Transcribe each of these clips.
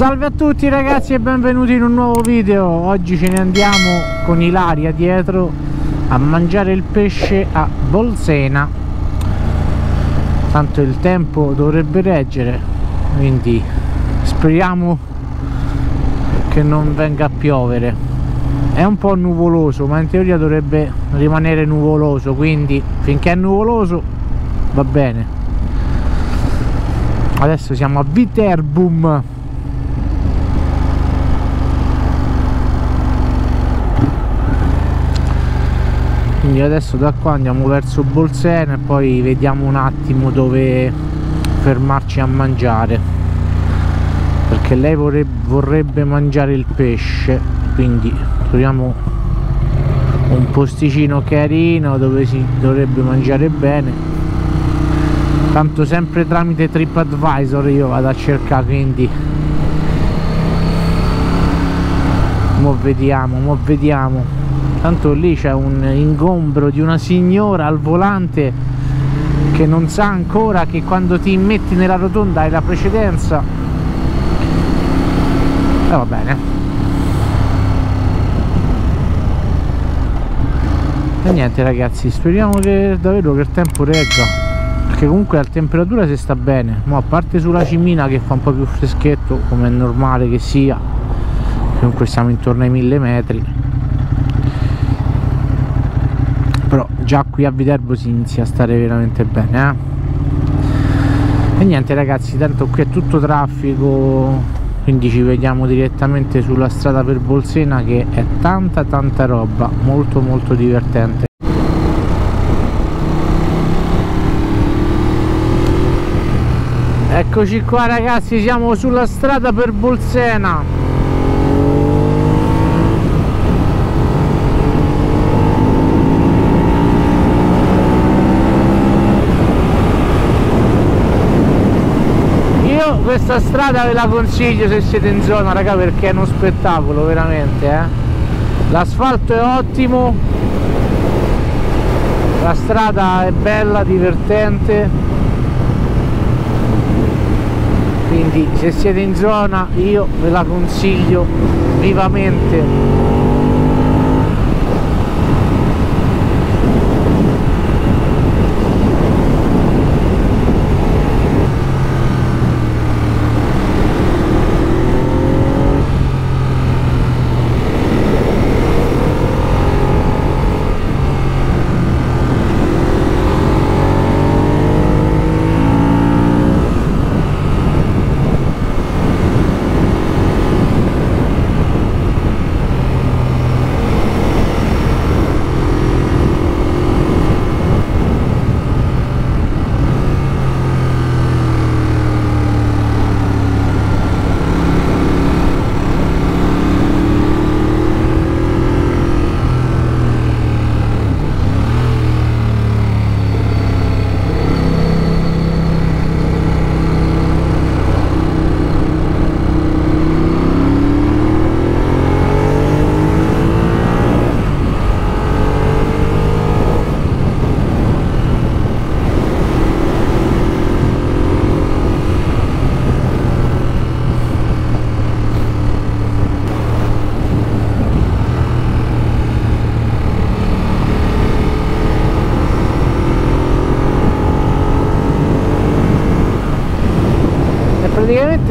Salve a tutti ragazzi e benvenuti in un nuovo video. Oggi ce ne andiamo con Ilaria dietro a mangiare il pesce a Bolsena. Tanto il tempo dovrebbe reggere Quindi speriamo che non venga a piovere. È un po' nuvoloso ma in teoria dovrebbe rimanere nuvoloso Quindi finché è nuvoloso va bene. Adesso siamo a Viterbum quindi adesso da qua andiamo verso Bolsena e poi vediamo un attimo dove fermarci a mangiare. Perché lei vorrebbe, vorrebbe mangiare il pesce quindi troviamo un posticino carino dove si dovrebbe mangiare bene. Tanto sempre tramite TripAdvisor io vado a cercare quindi mo vediamo mo vediamo tanto lì c'è un ingombro di una signora al volante che non sa ancora che quando ti metti nella rotonda hai la precedenza. E va bene. E niente ragazzi speriamo che davvero che il tempo regga perché comunque la temperatura si sta bene. Ma a parte sulla cimina che fa un po' più freschetto come è normale che sia comunque siamo intorno ai mille metri già qui a Viterbo si inizia a stare veramente bene eh? e niente ragazzi tanto qui è tutto traffico quindi ci vediamo direttamente sulla strada per Bolsena che è tanta tanta roba molto molto divertente eccoci qua ragazzi siamo sulla strada per Bolsena questa strada ve la consiglio se siete in zona raga perché è uno spettacolo veramente eh? l'asfalto è ottimo. La strada è bella divertente. Quindi se siete in zona io ve la consiglio vivamente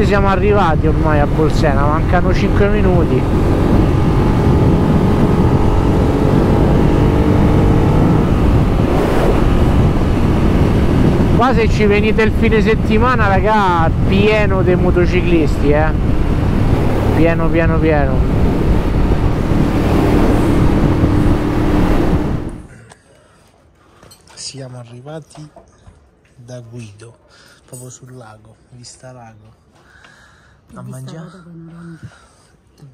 praticamente siamo arrivati ormai a Bolsena mancano 5 minuti. Qua se ci venite il fine settimana raga pieno dei motociclisti eh. Pieno pieno pieno. Siamo arrivati da Guido proprio sul lago, vista lago. A mangiare.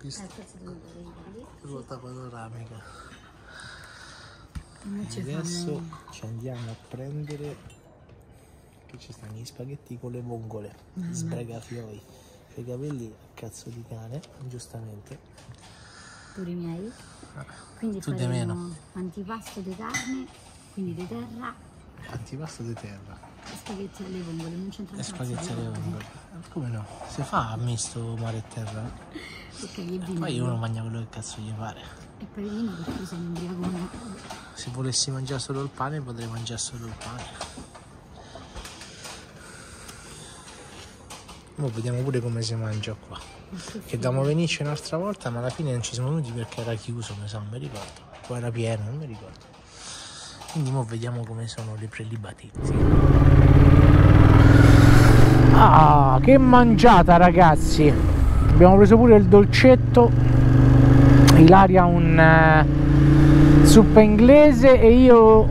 Vista ruota panoramica. Adesso ci andiamo a prendere che ci stanno gli spaghetti con le vongole, mm. sbragafioi, i capelli a cazzo di cane, giustamente. Pure i miei. Ah, quindi tu faremo meno. antipasto di carne, quindi di terra. Antipasto di terra spaghetti alle vongole, non c'entra E spaghetti alle vongole. Come no? Si fa misto mare e terra. Ok, e. Poi uno mangia quello che cazzo gli pare. E poi vino perché sei come... Se volessi mangiare solo il pane potrei mangiare solo il pane. Ora vediamo pure come si mangia qua. Che dobbiamo venirci un'altra volta, ma alla fine non ci siamo venuti perché era chiuso, mi sa, non mi ricordo. Poi era pieno, non mi ricordo. Quindi ora vediamo come sono le prelibatezze. Ah, che mangiata ragazzi! Abbiamo preso pure il dolcetto. Ilaria un eh, zuppa inglese e io oh,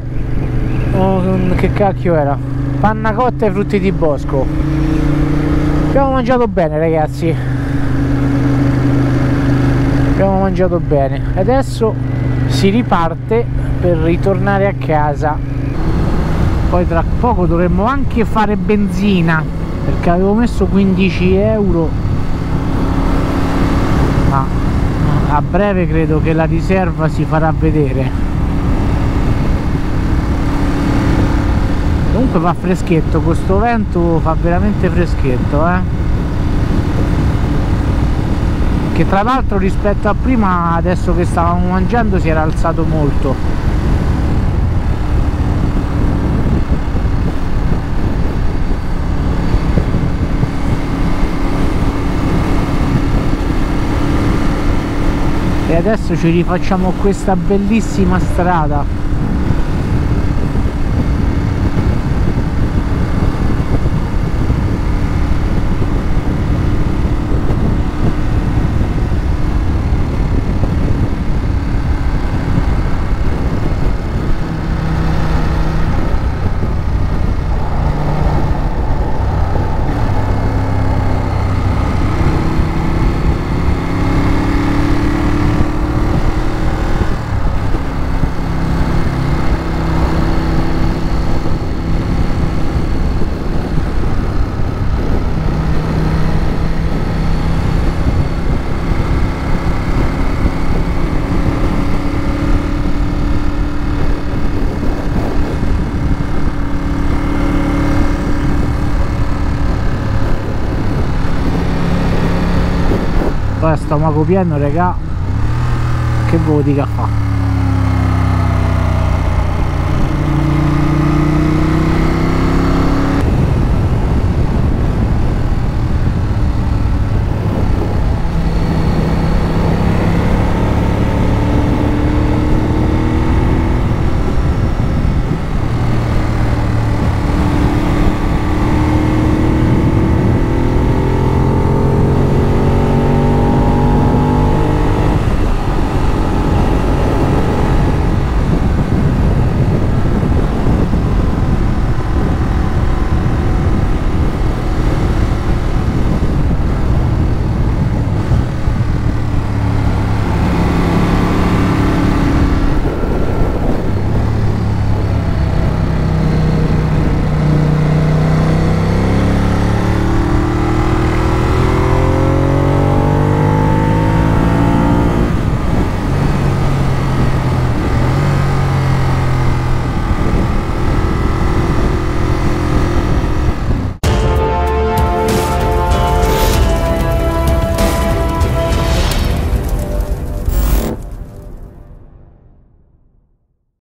un- che cacchio era? Panna cotta e frutti di bosco. Abbiamo mangiato bene ragazzi. Abbiamo mangiato bene. Adesso si riparte per ritornare a casa. Poi tra poco dovremmo anche fare benzina perché avevo messo 15 euro. Ma a breve credo che la riserva si farà vedere. Comunque fa freschetto questo vento fa veramente freschetto eh. Che tra l'altro rispetto a prima adesso che stavamo mangiando si era alzato molto e adesso ci rifacciamo questa bellissima strada poi a stomaco pieno regà che ve lo dica fa